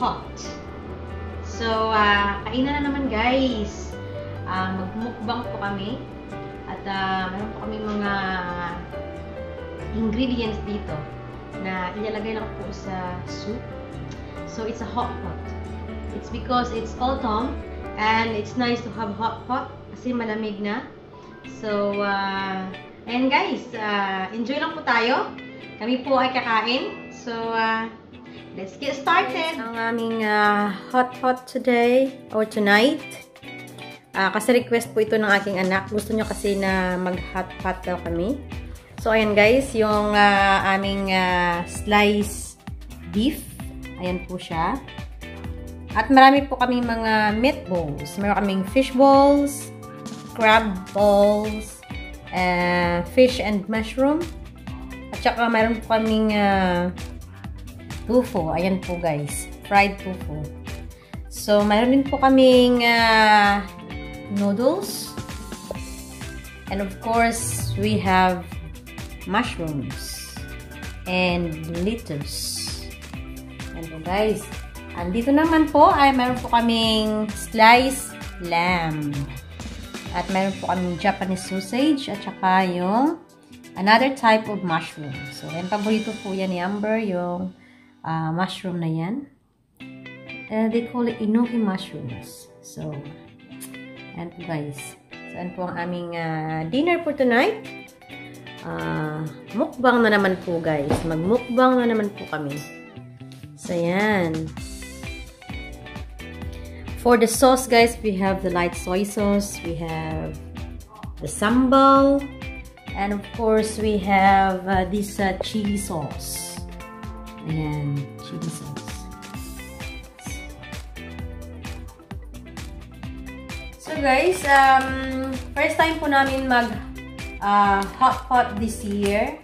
pot. So, uh, kainan na naman guys. Uh, Magmukbang po kami. At uh, meron po kami mga ingredients dito na ilalagay lang po sa soup. So, it's a hot pot. It's because it's autumn and it's nice to have hot pot kasi malamig na. So, uh, and guys, uh, enjoy lang po tayo. Kami po ay kakain. So, uh, let's get started. Ang aming uh, hot pot today or tonight. Uh, kasi request po ito ng aking anak. Gusto nyo kasi na mag-hot pot daw kami. So, ayan guys, yung uh, aming uh, slice beef. Ayan po siya. At marami po kaming mga meatballs. Meron kaming fish balls, crab balls, uh, fish and mushroom. At saka meron po kaming uh, tofu. Ayan po guys. Fried tofu. So, meron din po kaming uh, noodles. And of course, we have mushrooms and lettuce. Ayan po guys. Andito naman po ay meron po kaming sliced lamb. At meron po kaming Japanese sausage at saka yung another type of mushroom. So, yan, paborito po yan ni Amber, yung uh, mushroom na yan. Uh, they call it enoki mushrooms. So, po guys. So, po ang aming uh, dinner for tonight. Uh, mukbang na naman po guys. Magmukbang na naman po kami. So, yan. For the sauce, guys, we have the light soy sauce, we have the sambal, and of course, we have uh, this uh, chili sauce. Ayan, chili sauce. So, guys, um, first time po namin mag uh, hot pot this year.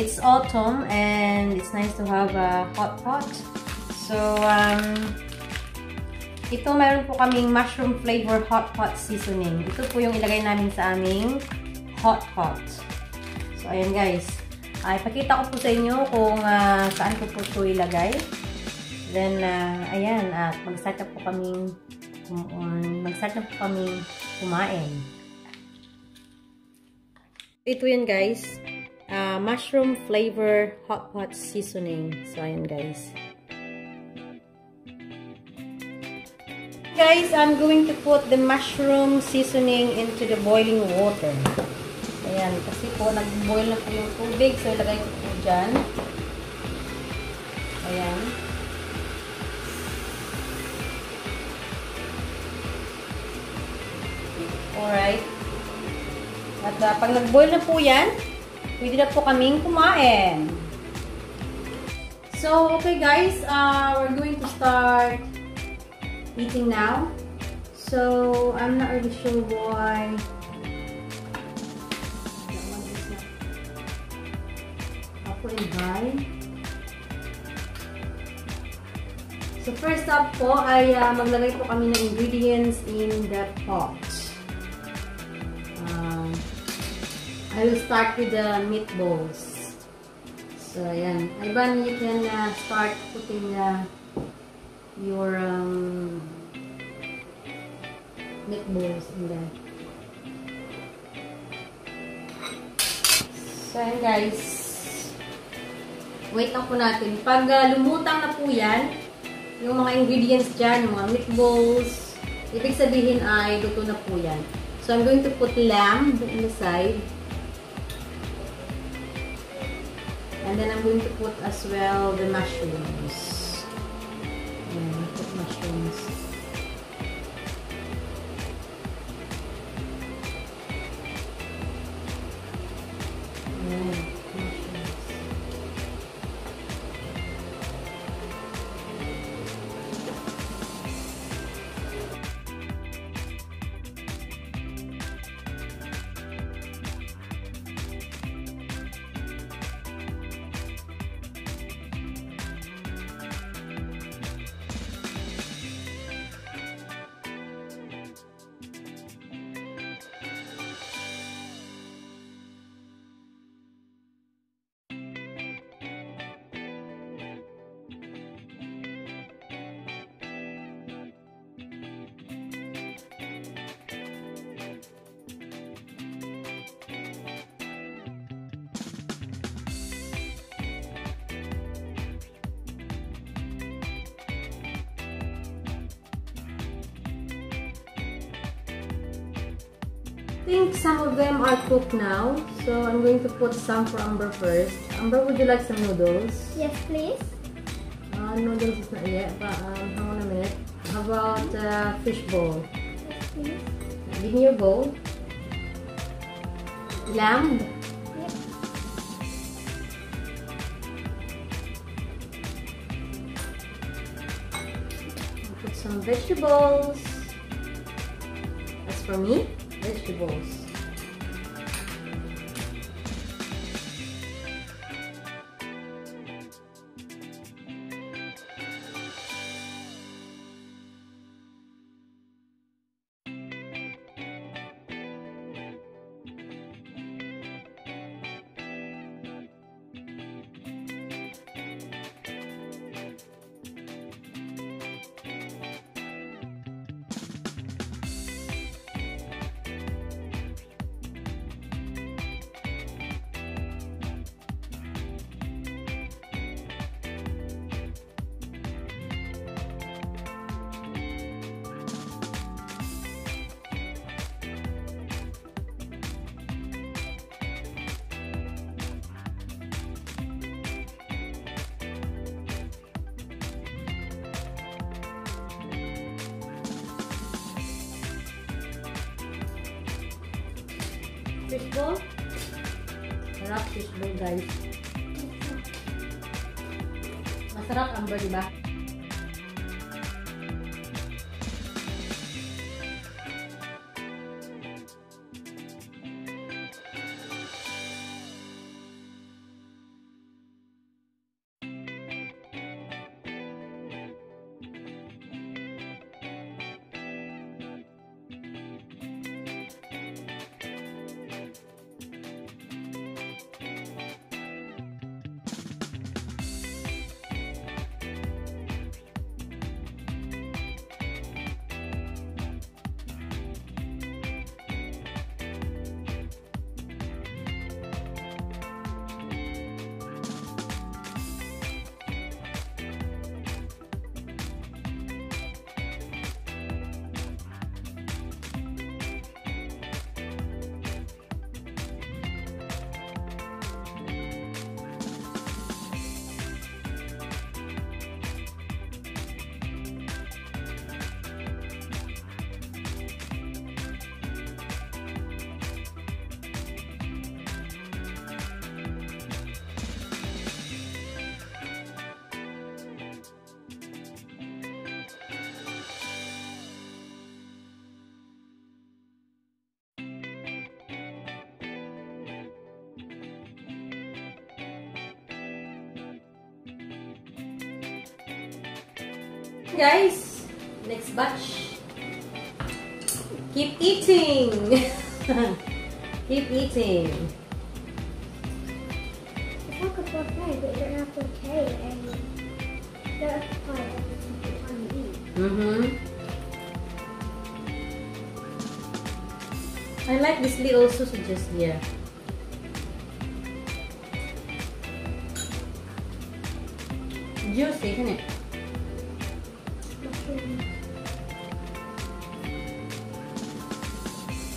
It's autumn, and it's nice to have a hot pot. So, um, ito, meron po kaming mushroom flavor hot pot seasoning. Ito po yung ilagay namin sa aming hot pot. So, ayan guys. Ay, pakita ko po sa inyo kung uh, saan ko po ito ilagay. Then, uh, ayan, at uh, mag-start na po kaming um, mag-start na po kaming kumain. Ito yan guys. Uh, mushroom flavor hot pot seasoning. So, ayan guys. Guys, I'm going to put the mushroom seasoning into the boiling water. Ayan, kasi po nag-boil na po yung tubig. So, ilagay ko po dyan. Ayan. Alright. At uh, pag nag-boil na po yan, pwede na po kaming kumain. So, okay guys, uh, we're going to start eating now. So, I'm not really sure why I'll put in high. So, first up po ay uh, maglagay po kami ng ingredients in the pot. Um, I will start with the meatballs. So, ayan. Ivan, you can uh, start putting the your um, meatballs in there. So, ayan guys. Wait lang po natin. Pag uh, lumutang na po yan, yung mga ingredients dyan, yung mga meatballs, ibig sabihin ay luto na po yan. So, I'm going to put lamb in the side. And then I'm going to put as well the mushrooms. Ayan, put mushrooms. Think some of them are cooked now. So I'm going to put some for Amber first. Amber, would you like some noodles? Yes, please. Uh, noodles is not yet, but um, hang on a minute. How about uh, fish ball? Yes, please. Give me your bowl. Lamb. Put some vegetables. As for me, vestibulos. Fishbowl. Sarap fishbowl, guys. Masarap, di ba? Guys, next batch. Keep eating. Keep eating. It's like a buffet, but you don't have to pay and you don't have to buy every single eat. Mm-hmm. I like this little sausages here. Juicy, isn't it?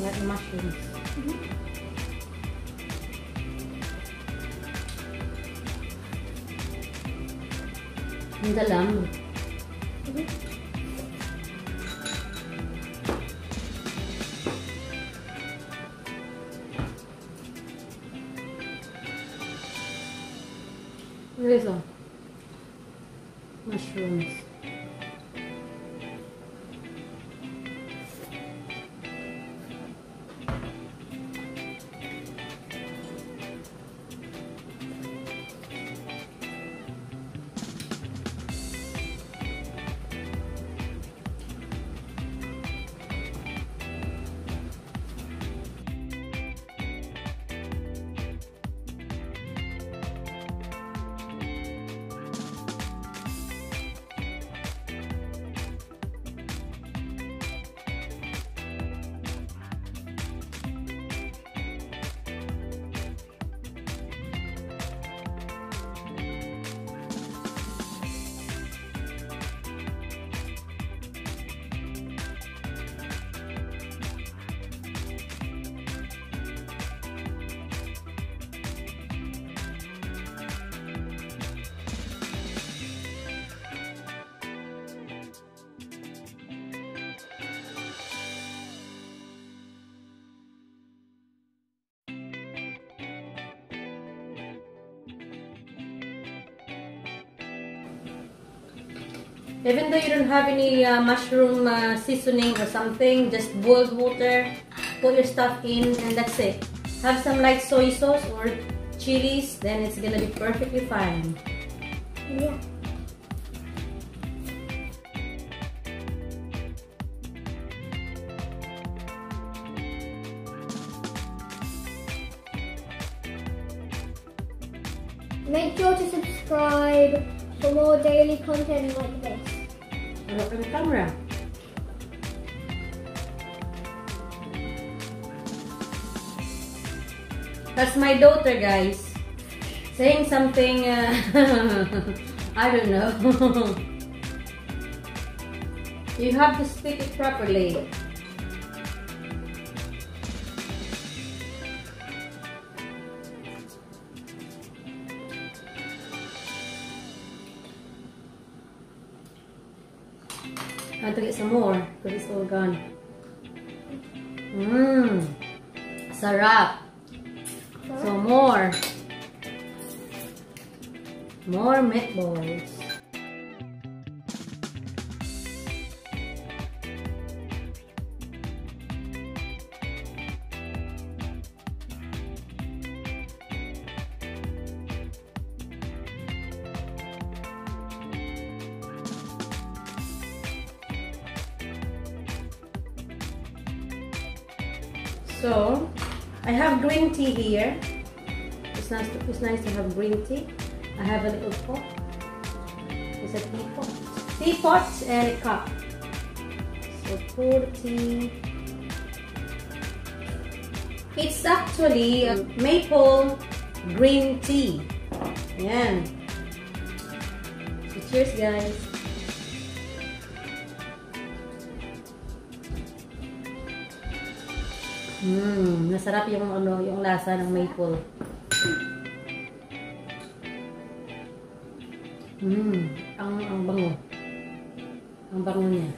Let the mushrooms. Mm -hmm. And the lamb. Even though you don't have any uh, mushroom uh, seasoning or something, just boiled water, put your stuff in, and that's it. Have some light soy sauce or chilies, then it's gonna be perfectly fine. Yeah. Make sure to subscribe for more daily content like this. At the camera. That's my daughter, guys. Saying something, uh, I don't know. you have to speak it properly. I have to get some more because it's all gone. Mmm. Sarap. So more. More meatballs. So, I have green tea here. It's nice. To, it's nice to have green tea. I have a little pot. It's a teapot. Teapot and a cup. So pour tea. It's actually a maple green tea. Yan. So cheers guys. Mmm, masarap yung ano, yung lasa ng maple. Mmm, ang ang bango. Ang bango niya.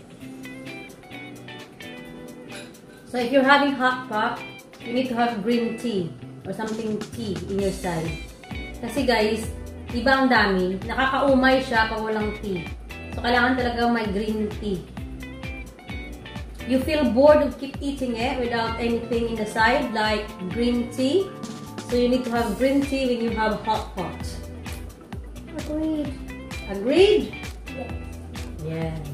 So if you're having hot pot, you need to have green tea or something tea in your side. Kasi guys, iba ang dami, nakakaumay siya pag walang tea. So kailangan talaga may green tea. You feel bored of keep eating it without anything in the side like green tea. So you need to have green tea when you have hot pot. Agreed. Agreed? Yes. Yes.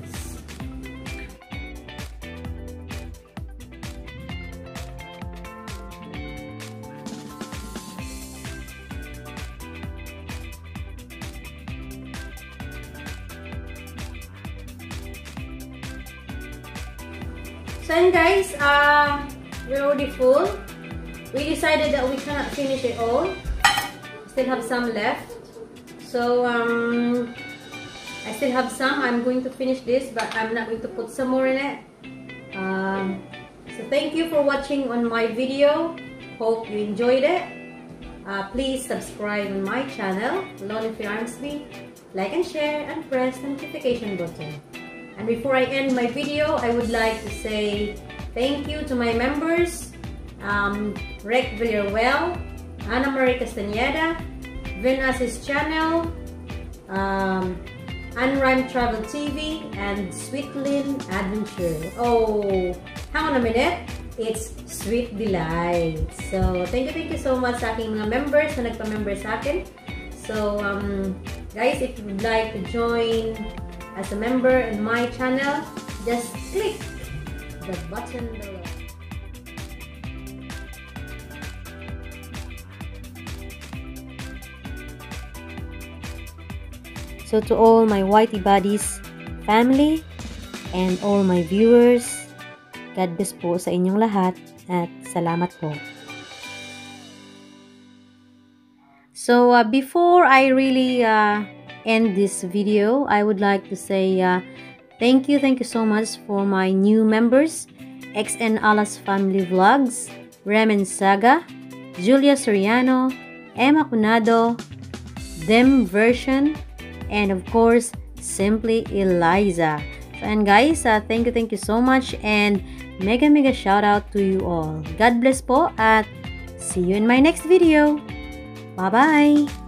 So guys, uh, we're already full. We decided that we cannot finish it all. Still have some left. So um, I still have some. I'm going to finish this, but I'm not going to put some more in it. Um, so thank you for watching on my video. Hope you enjoyed it. Uh, please subscribe on my channel, Loniefe Armsby. Like and share and press the notification button. And before I end my video, I would like to say thank you to my members, um, Rec Villarreal, Ana Marie Castaneda, Venas's channel, um, Unrhymed Travel TV, and Sweetlin Adventure. Oh, hang on a minute. It's Sweet Delight. So, thank you, thank you so much sa aking mga members na nagpa-member sa akin. So, um, guys, if you would like to join as a member in my channel, just click the button below. So to all my Whitey Buddies family and all my viewers, God bless po sa inyong lahat at salamat po. So uh, before I really uh, end this video, I would like to say uh, thank you, thank you so much for my new members, XN Alas Family Vlogs, Remen Saga, Julia Soriano, Emma Cunado, Dem Version, and of course, Simply Eliza. And guys, uh, thank you, thank you so much and mega mega shout out to you all. God bless po at see you in my next video. Bye-bye!